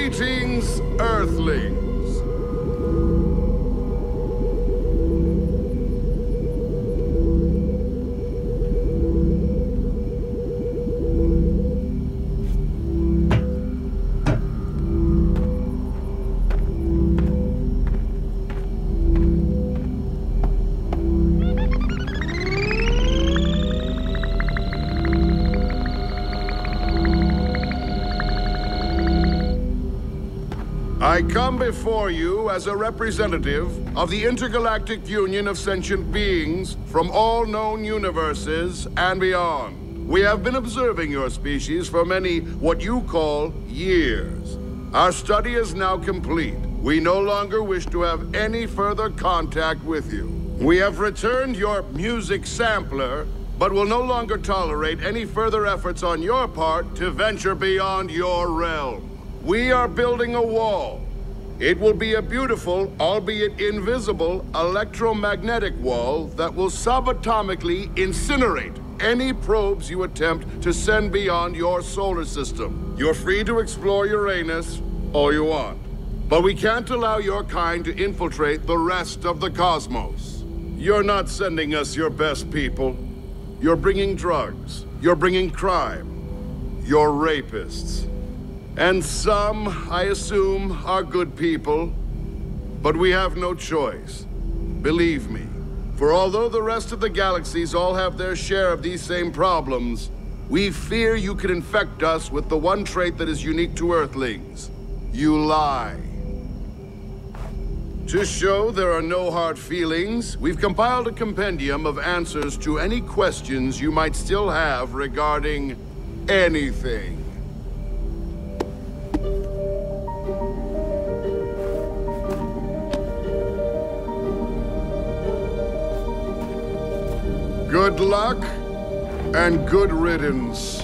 Greetings, Earthlings. I come before you as a representative of the Intergalactic Union of Sentient Beings from all known universes and beyond. We have been observing your species for many, what you call, years. Our study is now complete. We no longer wish to have any further contact with you. We have returned your music sampler, but will no longer tolerate any further efforts on your part to venture beyond your realm. We are building a wall. It will be a beautiful, albeit invisible, electromagnetic wall that will subatomically incinerate any probes you attempt to send beyond your solar system. You're free to explore Uranus all you want. But we can't allow your kind to infiltrate the rest of the cosmos. You're not sending us your best people. You're bringing drugs. You're bringing crime. You're rapists. And some, I assume, are good people. But we have no choice. Believe me. For although the rest of the galaxies all have their share of these same problems, we fear you could infect us with the one trait that is unique to Earthlings. You lie. To show there are no hard feelings, we've compiled a compendium of answers to any questions you might still have regarding anything. Good luck and good riddance.